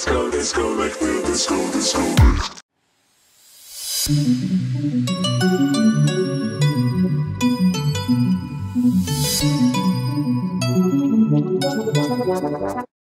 disco, disco, like go! disco, disco. go!